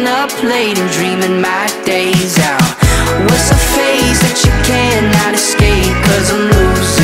staying up late and dreaming my days out. What's a phase that you cannot escape? Cause I'm losing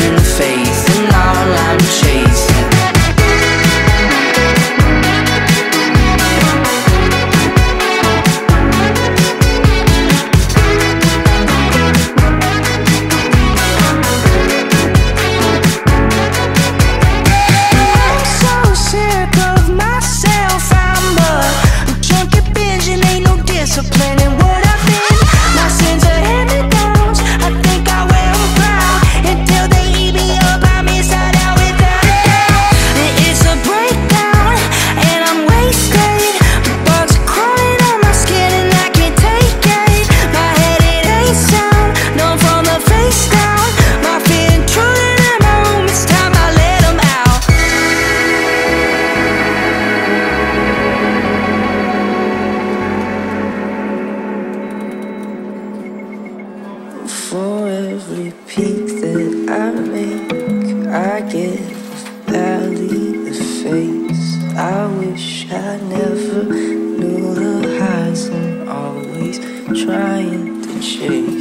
I make, I give, barely the face. I wish I never knew the highs and always trying to chase.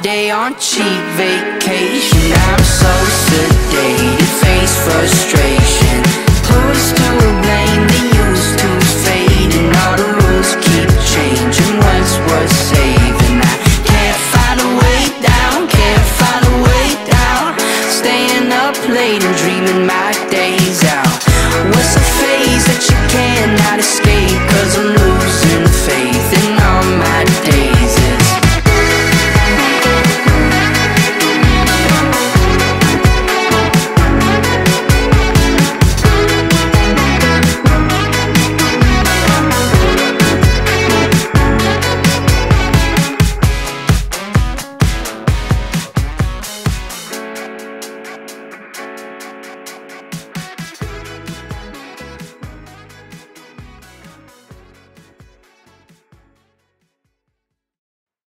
Day on cheap vacation. I'm so sedated, face frustration. Who's